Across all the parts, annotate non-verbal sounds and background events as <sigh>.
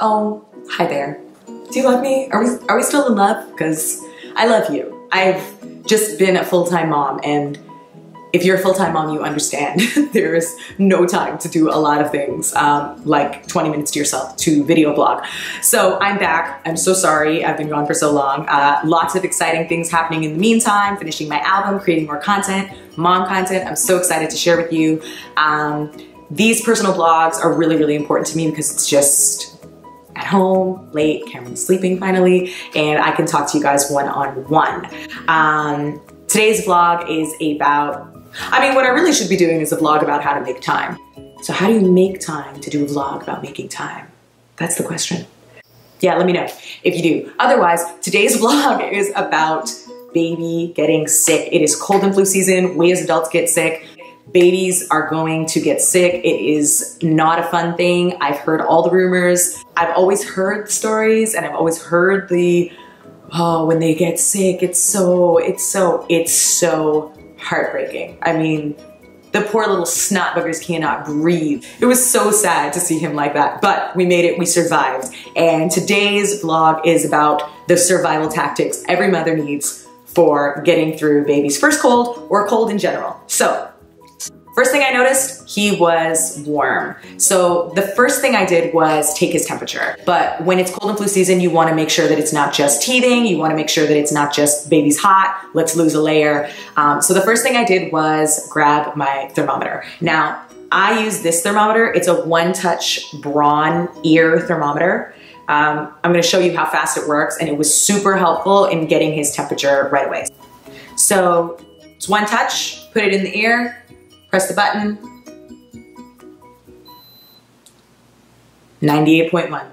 Oh, hi there. Do you love me? Are we are we still in love? Because I love you. I've just been a full-time mom and if you're a full-time mom, you understand <laughs> there is no time to do a lot of things, um, like 20 minutes to yourself to video blog. So I'm back. I'm so sorry. I've been gone for so long. Uh, lots of exciting things happening in the meantime, finishing my album, creating more content, mom content. I'm so excited to share with you. Um, these personal blogs are really, really important to me because it's just home, late, Cameron's sleeping finally, and I can talk to you guys one-on-one. -on -one. um, today's vlog is about, I mean, what I really should be doing is a vlog about how to make time. So how do you make time to do a vlog about making time? That's the question. Yeah, let me know if you do. Otherwise, today's <laughs> vlog is about baby getting sick. It is cold and flu season. We as adults get sick babies are going to get sick. It is not a fun thing. I've heard all the rumors. I've always heard stories and I've always heard the, oh, when they get sick, it's so, it's so, it's so heartbreaking. I mean, the poor little snot buggers cannot breathe. It was so sad to see him like that, but we made it, we survived. And today's vlog is about the survival tactics every mother needs for getting through baby's first cold or cold in general. So First thing I noticed, he was warm. So the first thing I did was take his temperature. But when it's cold and flu season, you wanna make sure that it's not just teething, you wanna make sure that it's not just baby's hot, let's lose a layer. Um, so the first thing I did was grab my thermometer. Now, I use this thermometer. It's a one-touch Braun ear thermometer. Um, I'm gonna show you how fast it works and it was super helpful in getting his temperature right away. So it's one touch, put it in the ear, Press the button. 98.1.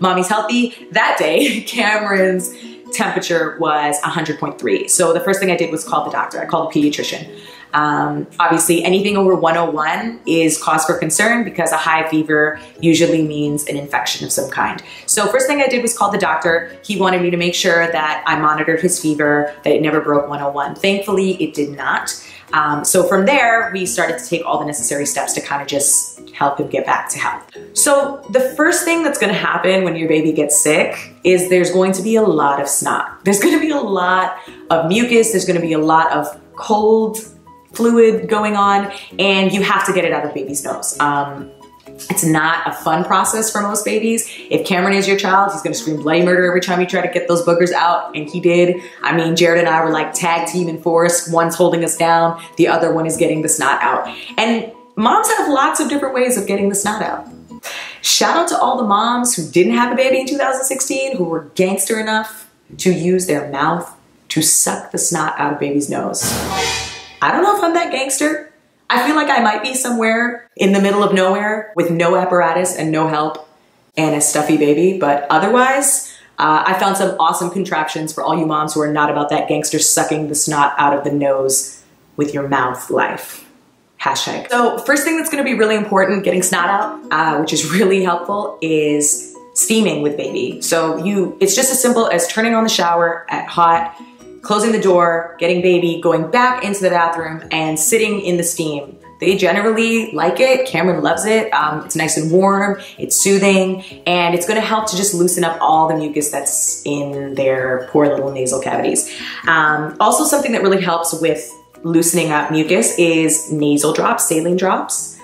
Mommy's healthy. That day, <laughs> Cameron's temperature was 100.3. So the first thing I did was call the doctor. I called the pediatrician. Um, obviously, anything over 101 is cause for concern because a high fever usually means an infection of some kind. So first thing I did was call the doctor. He wanted me to make sure that I monitored his fever, that it never broke 101. Thankfully, it did not. Um, so from there, we started to take all the necessary steps to kind of just help him get back to health. So the first thing that's gonna happen when your baby gets sick is there's going to be a lot of snot. There's gonna be a lot of mucus, there's gonna be a lot of cold fluid going on, and you have to get it out of baby's nose. Um, it's not a fun process for most babies. If Cameron is your child, he's gonna scream bloody murder every time you try to get those boogers out, and he did. I mean, Jared and I were like tag team in force. One's holding us down, the other one is getting the snot out. And moms have lots of different ways of getting the snot out. Shout out to all the moms who didn't have a baby in 2016, who were gangster enough to use their mouth to suck the snot out of baby's nose. I don't know if I'm that gangster, I feel like I might be somewhere in the middle of nowhere with no apparatus and no help and a stuffy baby, but otherwise, uh, I found some awesome contraptions for all you moms who are not about that gangster sucking the snot out of the nose with your mouth life. Hashtag. So first thing that's gonna be really important, getting snot out, uh, which is really helpful, is steaming with baby. So you, it's just as simple as turning on the shower at hot, closing the door, getting baby, going back into the bathroom and sitting in the steam. They generally like it. Cameron loves it. Um, it's nice and warm, it's soothing, and it's gonna help to just loosen up all the mucus that's in their poor little nasal cavities. Um, also something that really helps with loosening up mucus is nasal drops, saline drops.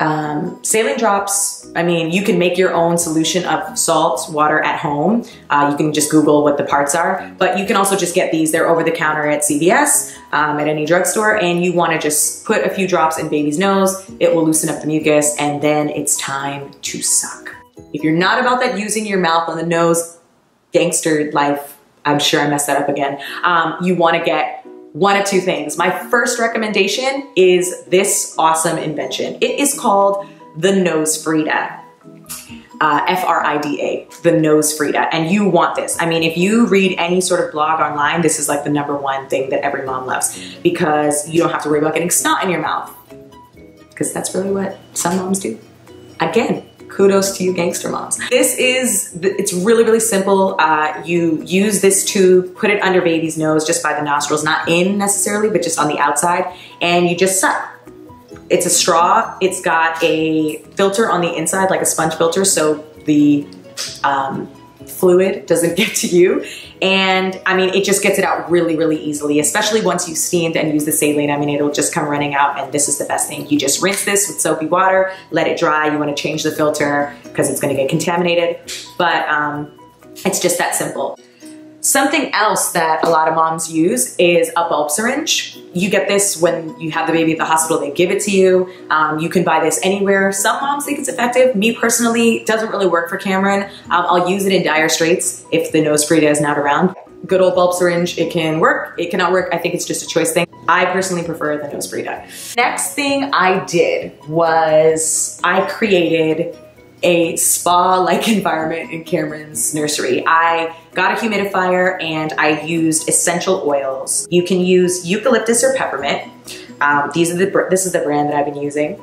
Um, saline drops, I mean, you can make your own solution of salt water at home. Uh, you can just Google what the parts are, but you can also just get these. They're over the counter at CVS, um, at any drugstore, and you wanna just put a few drops in baby's nose. It will loosen up the mucus, and then it's time to suck. If you're not about that using your mouth on the nose, gangster life, I'm sure I messed that up again. Um, you wanna get one of two things. My first recommendation is this awesome invention. It is called the Nose Frida. Uh, F-R-I-D-A, the Nose Frida. And you want this. I mean, if you read any sort of blog online, this is like the number one thing that every mom loves because you don't have to worry about getting snot in your mouth because that's really what some moms do. Again, kudos to you gangster moms. This is, it's really, really simple. Uh, you use this tube, put it under baby's nose just by the nostrils, not in necessarily, but just on the outside, and you just suck. It's a straw. It's got a filter on the inside, like a sponge filter, so the um, fluid doesn't <laughs> get to you. And I mean, it just gets it out really, really easily, especially once you've steamed and used the saline. I mean, it'll just come running out and this is the best thing. You just rinse this with soapy water, let it dry. You wanna change the filter because it's gonna get contaminated, but um, it's just that simple. Something else that a lot of moms use is a bulb syringe. You get this when you have the baby at the hospital, they give it to you. Um, you can buy this anywhere. Some moms think it's effective. Me personally, doesn't really work for Cameron. Um, I'll use it in dire straits if the nose Frida is not around. Good old bulb syringe, it can work, it cannot work. I think it's just a choice thing. I personally prefer the nose Frida. Next thing I did was I created a spa-like <laughs> environment in Cameron's nursery. I got a humidifier and I used essential oils. You can use eucalyptus or peppermint. Um, these are the this is the brand that I've been using.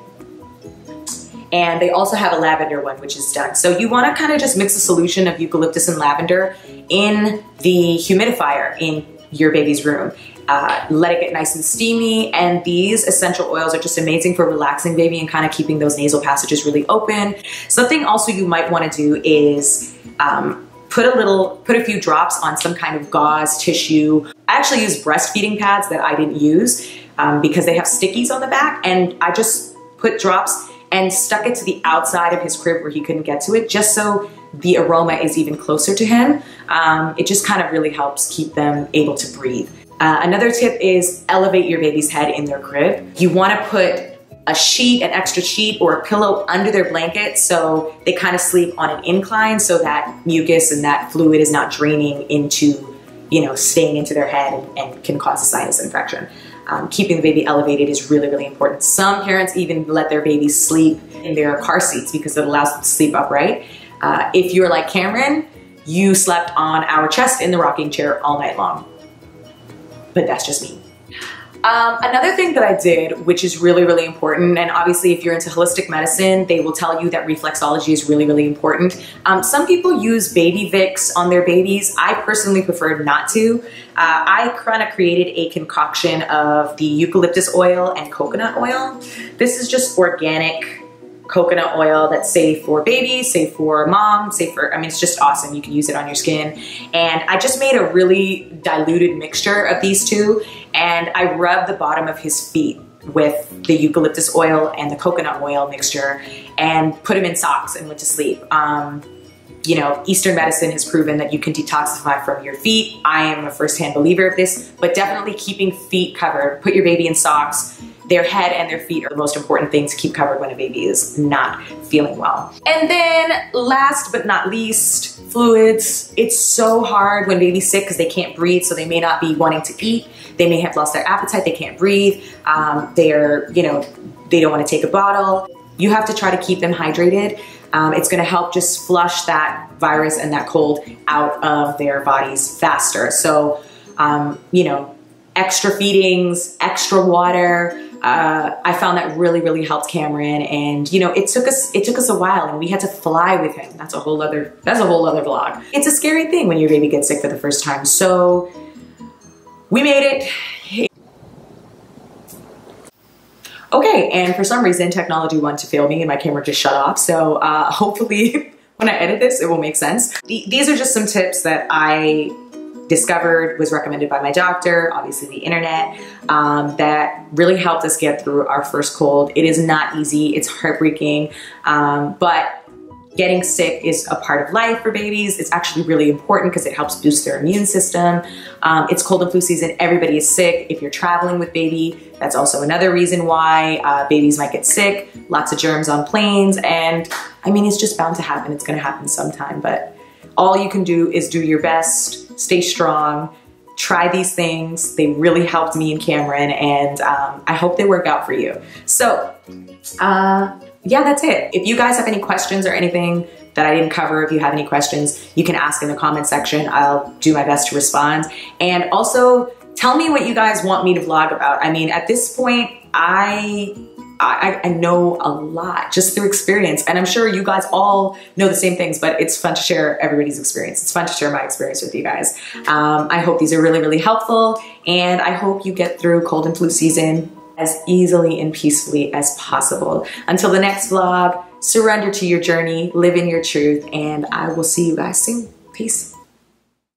And they also have a lavender one, which is done. So you wanna kind of just mix a solution of eucalyptus and lavender in the humidifier in your baby's room. Uh, let it get nice and steamy. And these essential oils are just amazing for relaxing baby and kind of keeping those nasal passages really open. Something also you might want to do is um, put a little, put a few drops on some kind of gauze tissue. I actually use breastfeeding pads that I didn't use um, because they have stickies on the back and I just put drops and stuck it to the outside of his crib where he couldn't get to it just so the aroma is even closer to him. Um, it just kind of really helps keep them able to breathe. Uh, another tip is elevate your baby's head in their crib. You wanna put a sheet, an extra sheet or a pillow under their blanket so they kind of sleep on an incline so that mucus and that fluid is not draining into, you know, staying into their head and, and can cause a sinus infection. Um, keeping the baby elevated is really, really important. Some parents even let their babies sleep in their car seats because it allows them to sleep upright. Uh, if you're like Cameron, you slept on our chest in the rocking chair all night long but that's just me. Um, another thing that I did, which is really, really important, and obviously if you're into holistic medicine, they will tell you that reflexology is really, really important. Um, some people use baby Vicks on their babies. I personally prefer not to. Uh, I kind of created a concoction of the eucalyptus oil and coconut oil. This is just organic coconut oil that's safe for babies, safe for mom, safe for, I mean, it's just awesome. You can use it on your skin. And I just made a really diluted mixture of these two and I rubbed the bottom of his feet with the eucalyptus oil and the coconut oil mixture and put him in socks and went to sleep. Um, you know, Eastern medicine has proven that you can detoxify from your feet. I am a firsthand believer of this, but definitely keeping feet covered. Put your baby in socks, their head and their feet are the most important things to keep covered when a baby is not feeling well. And then last but not least, fluids. It's so hard when baby's sick because they can't breathe, so they may not be wanting to eat. They may have lost their appetite, they can't breathe. Um, they're, you know, they don't want to take a bottle. You have to try to keep them hydrated. Um, it's gonna help just flush that virus and that cold out of their bodies faster. So, um, you know, extra feedings, extra water, uh, I found that really, really helped Cameron. And you know, it took us it took us a while, and we had to fly with him. That's a whole other that's a whole other vlog. It's a scary thing when your baby gets sick for the first time. So we made it. Okay, and for some reason, technology wanted to fail me, and my camera just shut off. So uh, <laughs> hopefully. <laughs> when I edit this, it will make sense. These are just some tips that I discovered, was recommended by my doctor, obviously the internet, um, that really helped us get through our first cold. It is not easy, it's heartbreaking, um, but getting sick is a part of life for babies. It's actually really important because it helps boost their immune system. Um, it's cold and flu season, everybody is sick. If you're traveling with baby, that's also another reason why uh, babies might get sick, lots of germs on planes, and I mean, it's just bound to happen. It's gonna happen sometime, but all you can do is do your best, stay strong, try these things. They really helped me and Cameron and um, I hope they work out for you. So uh, yeah, that's it. If you guys have any questions or anything that I didn't cover, if you have any questions, you can ask in the comment section. I'll do my best to respond. And also tell me what you guys want me to vlog about. I mean, at this point, I I, I, know a lot just through experience. And I'm sure you guys all know the same things, but it's fun to share everybody's experience. It's fun to share my experience with you guys. Um, I hope these are really, really helpful. And I hope you get through cold and flu season as easily and peacefully as possible. Until the next vlog, surrender to your journey, live in your truth, and I will see you guys soon. Peace.